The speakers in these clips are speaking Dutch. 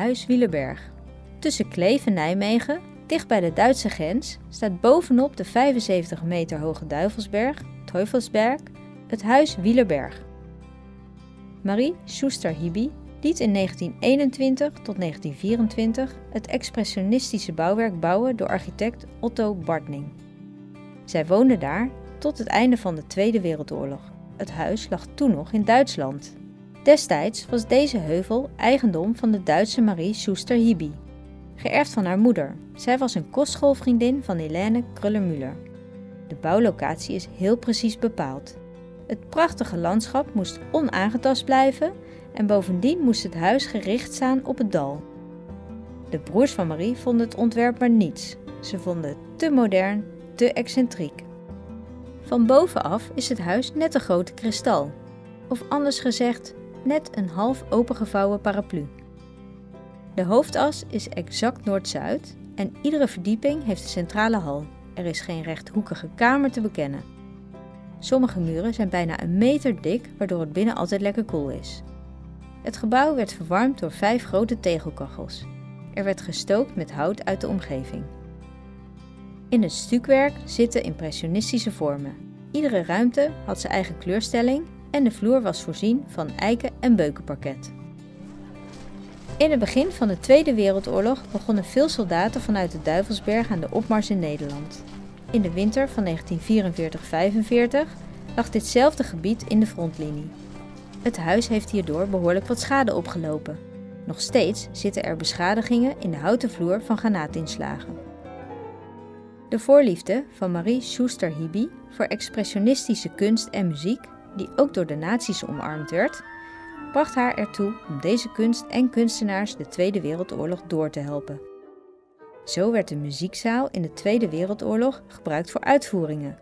Huis Wielerberg. Tussen Kleef en Nijmegen, dicht bij de Duitse grens, staat bovenop de 75 meter hoge Duivelsberg, Teufelsberg, het Huis Wielerberg. Marie Schuster-Hibi liet in 1921 tot 1924 het expressionistische bouwwerk bouwen door architect Otto Bartning. Zij woonde daar tot het einde van de Tweede Wereldoorlog. Het huis lag toen nog in Duitsland. Destijds was deze heuvel eigendom van de Duitse Marie Schuster-Hibi, geërfd van haar moeder. Zij was een kostschoolvriendin van Helene Kruller-Müller. De bouwlocatie is heel precies bepaald. Het prachtige landschap moest onaangetast blijven en bovendien moest het huis gericht staan op het dal. De broers van Marie vonden het ontwerp maar niets. Ze vonden het te modern, te excentriek. Van bovenaf is het huis net een grote kristal. Of anders gezegd, net een half opengevouwen paraplu. De hoofdas is exact noord-zuid en iedere verdieping heeft een centrale hal. Er is geen rechthoekige kamer te bekennen. Sommige muren zijn bijna een meter dik, waardoor het binnen altijd lekker koel is. Het gebouw werd verwarmd door vijf grote tegelkachels. Er werd gestookt met hout uit de omgeving. In het stukwerk zitten impressionistische vormen. Iedere ruimte had zijn eigen kleurstelling en de vloer was voorzien van eiken- en beukenparket. In het begin van de Tweede Wereldoorlog begonnen veel soldaten vanuit de Duivelsberg aan de opmars in Nederland. In de winter van 1944-45 lag ditzelfde gebied in de frontlinie. Het huis heeft hierdoor behoorlijk wat schade opgelopen. Nog steeds zitten er beschadigingen in de houten vloer van granaatinslagen. De voorliefde van Marie Schuster-Hibi voor expressionistische kunst en muziek, die ook door de nazi's omarmd werd, bracht haar ertoe om deze kunst en kunstenaars de Tweede Wereldoorlog door te helpen. Zo werd de muziekzaal in de Tweede Wereldoorlog gebruikt voor uitvoeringen.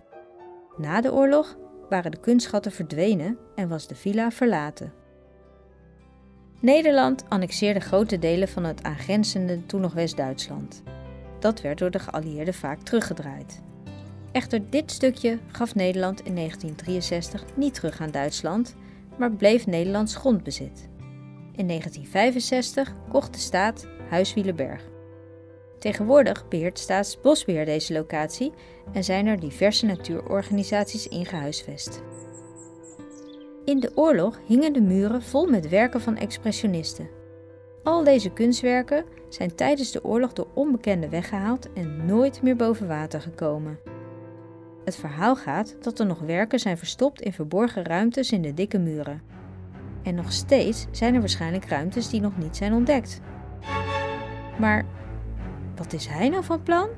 Na de oorlog waren de kunstschatten verdwenen en was de villa verlaten. Nederland annexeerde grote delen van het aangrenzende toen nog West-Duitsland. Dat werd door de geallieerden vaak teruggedraaid. Echter, dit stukje gaf Nederland in 1963 niet terug aan Duitsland, maar bleef Nederlands grondbezit. In 1965 kocht de staat Huiswielenberg. Tegenwoordig beheert Staatsbosbeheer deze locatie en zijn er diverse natuurorganisaties in gehuisvest. In de oorlog hingen de muren vol met werken van expressionisten. Al deze kunstwerken zijn tijdens de oorlog door onbekenden weggehaald en nooit meer boven water gekomen. Het verhaal gaat dat er nog werken zijn verstopt in verborgen ruimtes in de dikke muren. En nog steeds zijn er waarschijnlijk ruimtes die nog niet zijn ontdekt. Maar wat is hij nou van plan?